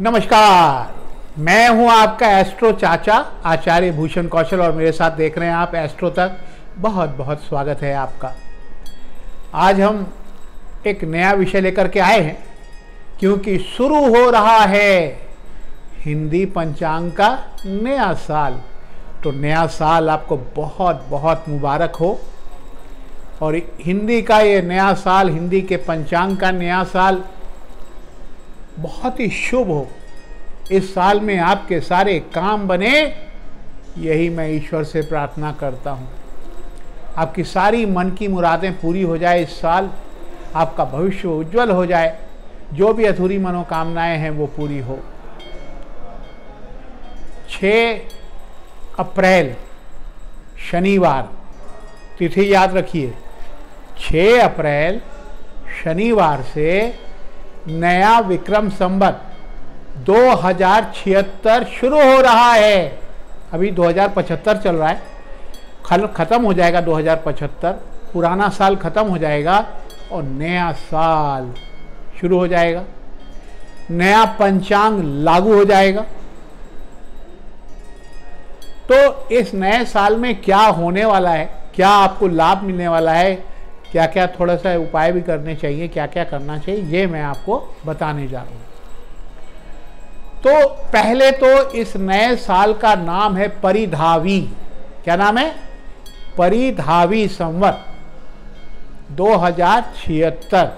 नमस्कार। मैं हूँ आपका एस्ट्रो चाचा, आचार्य भूषण कौशल, और मेरे साथ देख रहे हैं आप एस्ट्रो तक। बहुत बहुत स्वागत है आपका। आज हम एक नया विषय लेकर के आए हैं, क्योंकि शुरू हो रहा है हिंदी पंचांग का नया साल। तो नया साल आपको बहुत बहुत मुबारक हो। और हिंदी का ये नया साल, हिंदी के पंचांग का नया साल बहुत ही शुभ हो। इस साल में आपके सारे काम बने, यही मैं ईश्वर से प्रार्थना करता हूँ। आपकी सारी मन की मुरादें पूरी हो जाए इस साल, आपका भविष्य उज्जवल हो जाए, जो भी अधूरी मनोकामनाएँ हैं वो पूरी हो। 6 अप्रैल, शनिवार, तिथि याद रखिए। 6 अप्रैल, शनिवार से नया विक्रम संबत दो हज़ार छिहत्तर शुरू हो रहा है। अभी 2075 चल रहा है। ख़त्म हो जाएगा 2075 पुराना साल ख़त्म हो जाएगा और नया साल शुरू हो जाएगा। नया पंचांग लागू हो जाएगा। तो इस नए साल में क्या होने वाला है? क्या आपको लाभ मिलने वाला है? क्या क्या थोड़ा सा उपाय भी करने चाहिए क्या क्या करना चाहिए, ये मैं आपको बताने जा रहा हूँ। तो पहले तो इस नए साल का नाम है परिधावी। क्या नाम है? परिधावी संवत, दो हज़ार छिहत्तर।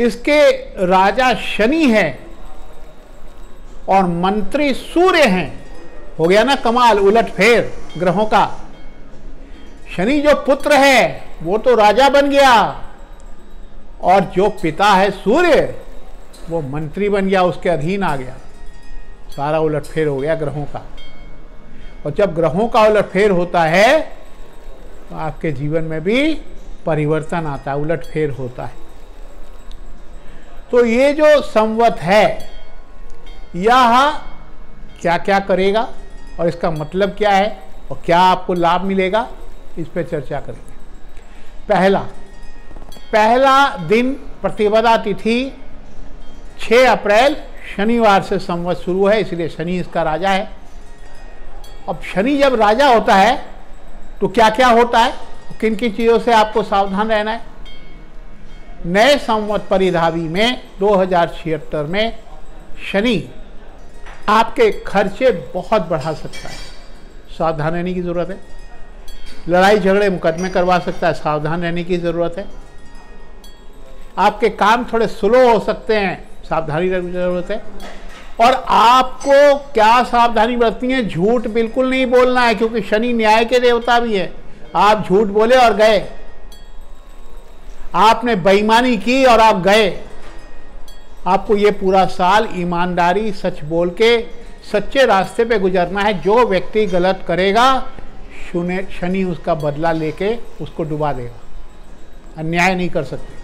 इसके राजा शनि हैं और मंत्री सूर्य हैं। हो गया ना कमाल उलट फेर ग्रहों का। शनि जो पुत्र है, वो तो राजा बन गया। और जो पिता है सूर्य, वो मंत्री बन गया, उसके अधीन आ गया। सारा उलटफेर हो गया ग्रहों का। और जब ग्रहों का उलटफेर होता है तो आपके जीवन में भी परिवर्तन आता है, उलटफेर होता है। तो ये जो संवत है, यह क्या क्या करेगा? और इसका मतलब क्या है? और क्या आपको लाभ मिलेगा? इस पर चर्चा करेंगे पहला पहला दिन प्रतिपदा तिथि 6 अप्रैल शनिवार से संवत शुरू है, इसलिए शनि इसका राजा है। अब शनि जब राजा होता है तो क्या क्या होता है? किन किन चीज़ों से आपको सावधान रहना है? नए संवत परिधावी में, दो हज़ार छिहत्तर में शनि आपके खर्चे बहुत बढ़ा सकता है। सावधान रहने की ज़रूरत है। लड़ाई झगड़े मुकदमे करवा सकता है, सावधान रहने की ज़रूरत है। आपके काम थोड़े स्लो हो सकते हैं, सावधानी रखने की ज़रूरत है। और आपको क्या सावधानी बरतनी है, झूठ बिल्कुल नहीं बोलना है, क्योंकि शनि न्याय के देवता भी है। आप झूठ बोले और गए। आपने बेईमानी की और आप गए। आपको ये पूरा साल ईमानदारी, सच बोल के, सच्चे रास्ते पे गुजरना है। जो व्यक्ति गलत करेगा शनि उसका बदला लेके उसको डुबा देगा। अन्याय नहीं कर सकते।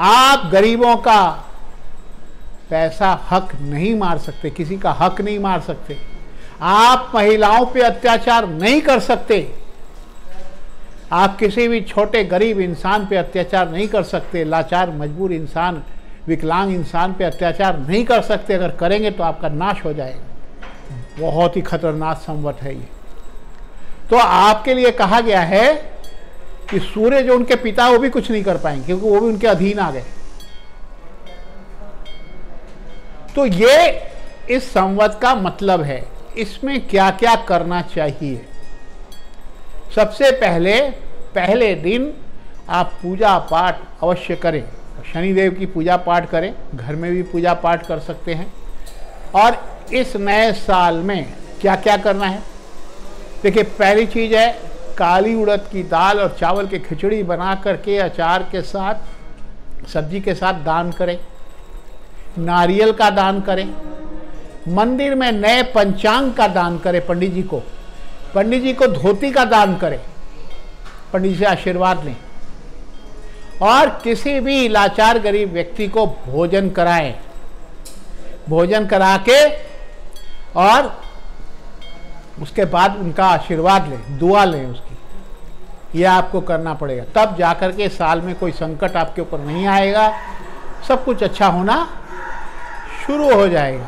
आप गरीबों का पैसा हक नहीं मार सकते, किसी का हक नहीं मार सकते। आप महिलाओं पे अत्याचार नहीं कर सकते। आप किसी भी छोटे गरीब इंसान पे अत्याचार नहीं कर सकते। लाचार, मजबूर इंसान, विकलांग इंसान पे अत्याचार नहीं कर सकते। अगर करेंगे तो आपका नाश हो जाएगा। बहुत ही खतरनाक संवत है ये। तो आपके लिए कहा गया है कि सूर्य जो उनके पिता वो भी कुछ नहीं कर पाएँगे, क्योंकि वो भी उनके अधीन आ गए। तो ये इस संवत का मतलब है, इसमें क्या क्या करना चाहिए? सबसे पहले पहले दिन आप पूजा पाठ अवश्य करें। शनिदेव की पूजा पाठ करें, घर में भी पूजा पाठ कर सकते हैं। और इस नए साल में क्या क्या करना है? देखिए, पहली चीज़ है, काली उड़द की दाल और चावल की खिचड़ी बना करके अचार के साथ, सब्ज़ी के साथ दान करें। नारियल का दान करें। मंदिर में नए पंचांग का दान करें पंडित जी को। पंडित जी को धोती का दान करें। पंडित जी से आशीर्वाद लें। और किसी भी लाचार गरीब व्यक्ति को भोजन कराएँ। भोजन करा के और उसके बाद उनका आशीर्वाद लें, दुआ लें उसकी। यह आपको करना पड़ेगा। तब जाकर के साल में कोई संकट आपके ऊपर नहीं आएगा। सब कुछ अच्छा होना शुरू हो जाएगा।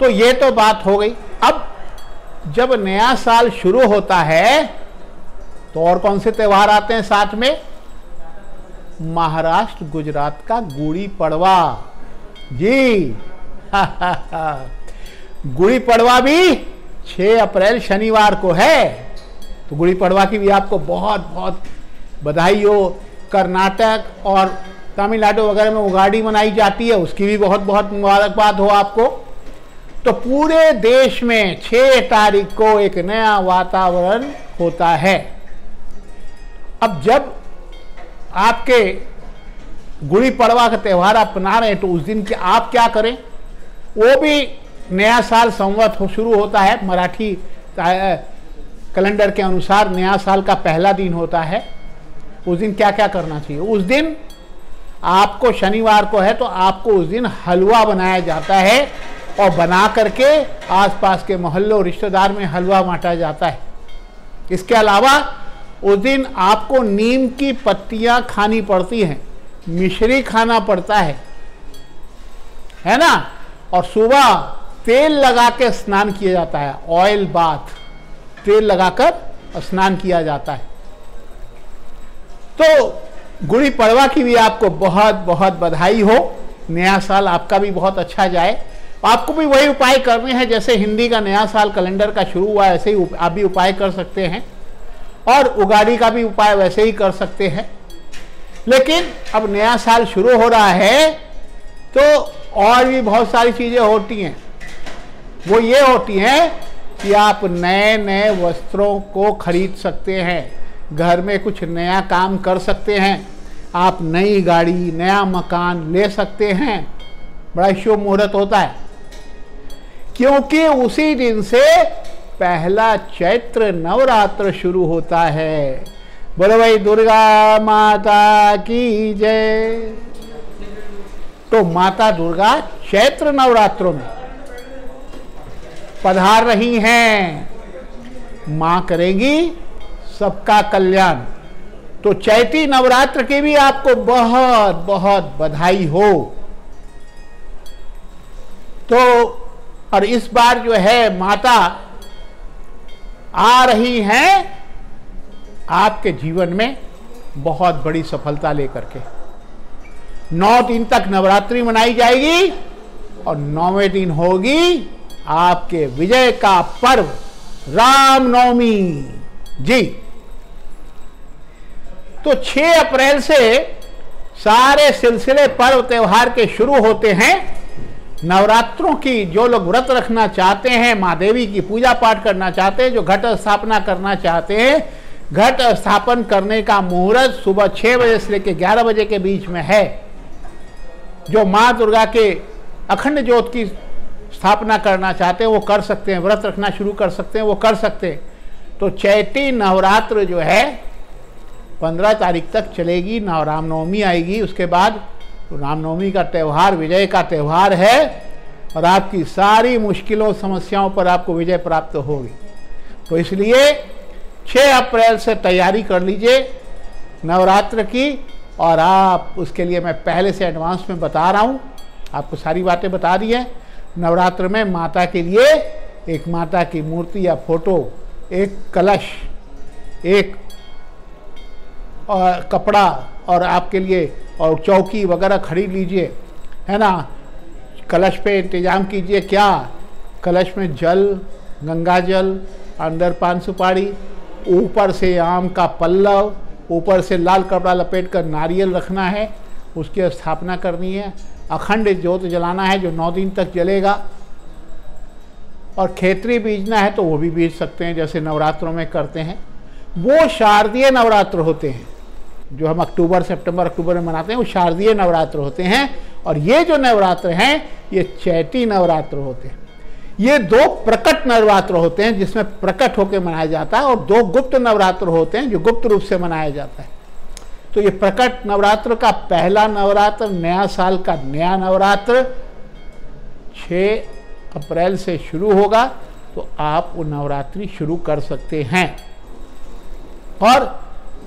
तो ये तो बात हो गई। अब जब नया साल शुरू होता है तो और कौन से त्यौहार आते हैं साथ में? महाराष्ट्र गुजरात का गुड़ी पड़वा। जी। गुड़ी पड़वा भी 6 अप्रैल शनिवार को है। तो गुड़ी पड़वा की भी आपको बहुत बहुत बधाई हो कर्नाटक और तमिलनाडु वगैरह में उगाड़ी मनाई जाती है, उसकी भी बहुत बहुत मुबारकबाद हो आपको। तो पूरे देश में 6 तारीख को एक नया वातावरण होता है। अब जब आपके गुड़ी पड़वा का त्यौहार आप मना रहे हैं तो उस दिन के आप क्या करें? वो भी नया साल संवत हो, शुरू होता है, मराठी कैलेंडर के अनुसार नया साल का पहला दिन होता है। उस दिन क्या क्या करना चाहिए? उस दिन आपको शनिवार को है तो आपको उस दिन हलवा बनाया जाता है और बना करके आसपास के मोहल्लों, रिश्तेदार में हलवा बांटा जाता है। इसके अलावा उस दिन आपको नीम की पत्तियाँ खानी पड़ती हैं, मिश्री खाना पड़ता है। है ना? और सुबह तेल लगा के स्नान किया जाता है ऑयल बाथ तेल लगाकर स्नान किया जाता है। तो गुड़ी पड़वा की भी आपको बहुत बहुत बधाई हो। नया साल आपका भी बहुत अच्छा जाए। आपको भी वही उपाय करने हैं, जैसे हिंदी का नया साल कैलेंडर का शुरू हुआ, ऐसे ही आप भी उपाय कर सकते हैं। और उगाड़ी का भी उपाय वैसे ही कर सकते हैं। लेकिन अब नया साल शुरू हो रहा है तो और भी बहुत सारी चीज़ें होती हैं। वो ये होती हैं कि आप नए नए वस्त्रों को खरीद सकते हैं। घर में कुछ नया काम कर सकते हैं। आप नई गाड़ी, नया मकान ले सकते हैं। बड़ा शुभ मुहूर्त होता है। क्योंकि उसी दिन से पहला चैत्र नवरात्र शुरू होता है। बोलो भाई, दुर्गा माता की जय। तो माता दुर्गा चैत्र नवरात्रों में पधार रही हैं। माँ करेगी सबका कल्याण। तो चैती नवरात्र की भी आपको बहुत बहुत बधाई हो। तो और इस बार जो है माता आ रही हैं आपके जीवन में बहुत बड़ी सफलता लेकर के। नौ दिन तक नवरात्रि मनाई जाएगी और नौवें दिन होगी आपके विजय का पर्व रामनवमी। जी। तो 6 अप्रैल से सारे सिलसिले पर्व त्योहार के शुरू होते हैं। नवरात्रों की जो लोग व्रत रखना चाहते हैं, माँ देवी की पूजा पाठ करना चाहते हैं, जो घट स्थापना करना चाहते हैं, घट स्थापन करने का मुहूर्त सुबह छह बजे से लेकर ग्यारह बजे के बीच में है। जो माँ दुर्गा के अखंड ज्योत की स्थापना करना चाहते हैं, वो कर सकते हैं, व्रत रखना शुरू कर सकते हैं, वो कर सकते हैं। तो चैती नवरात्र जो है, पंद्रह तारीख तक चलेगी, नव रामनवमी आएगी, उसके बाद तो रामनवमी का त्यौहार, विजय का त्यौहार है, और आपकी सारी मुश्किलों, समस्याओं पर आपको विजय प्राप्त होगी। तो इसलिए 6 अप्रैल से तैयारी कर लीजिए नवरात्र की, और आप उसके लिए मैं पहले से एडवांस में बता रहा हूँ। आपको सारी बातें बता दी हैं। नवरात्र में माता के लिए एक माता की मूर्ति या फ़ोटो, एक कलश, एक और कपड़ा और आपके लिए, और चौकी वगैरह खरीद लीजिए, है ना? कलश पे इंतज़ाम कीजिए, क्या? कलश में जल, गंगा जल, अंदर पान सुपारी ऊपर से आम का पल्लव, ऊपर से लाल कपड़ा लपेट कर नारियल रखना है, उसकी स्थापना करनी है। अखंड ज्योत जलाना है, जो नौ दिन तक जलेगा। और खेतरी बीजना है तो वो भी बीज सकते हैं, जैसे नवरात्रों में करते हैं। वो शारदीय नवरात्र होते हैं। जो हम अक्टूबर, सितंबर, अक्टूबर में मनाते हैं, वो शारदीय नवरात्र होते हैं। और ये जो नवरात्र हैं, ये चैती नवरात्र होते हैं। ये दो प्रकट नवरात्र होते हैं, जिसमें प्रकट होकर मनाया जाता है, और दो गुप्त नवरात्र होते हैं, जो गुप्त रूप से मनाया जाता है। तो ये प्रकट नवरात्र का पहला नवरात्र, नया साल का नया नवरात्र 6 अप्रैल से शुरू होगा तो आप वो नवरात्रि शुरू कर सकते हैं। और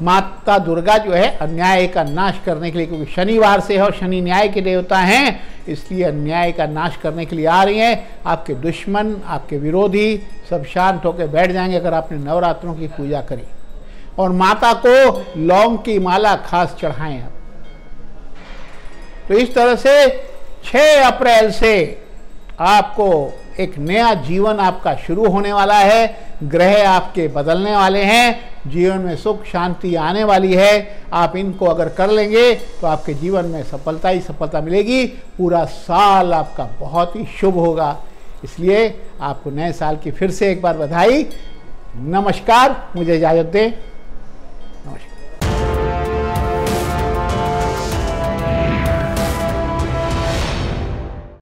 माता दुर्गा जो है, अन्याय का नाश करने के लिए, क्योंकि शनिवार से है और शनि न्याय के देवता हैं, इसलिए अन्याय का नाश करने के लिए आ रही हैं। आपके दुश्मन, आपके विरोधी सब शांत होकर बैठ जाएँगे अगर आपने नवरात्रों की पूजा करी। और माता को लौंग की माला खास चढ़ाएँ आप। तो इस तरह से 6 अप्रैल से आपको एक नया जीवन आपका शुरू होने वाला है, ग्रह आपके बदलने वाले हैं, जीवन में सुख शांति आने वाली है। आप इनको अगर कर लेंगे तो आपके जीवन में सफलता ही सफलता मिलेगी। पूरा साल आपका बहुत ही शुभ होगा। इसलिए आपको नए साल की फिर से एक बार बधाई। नमस्कार, मुझे इजाज़त दें।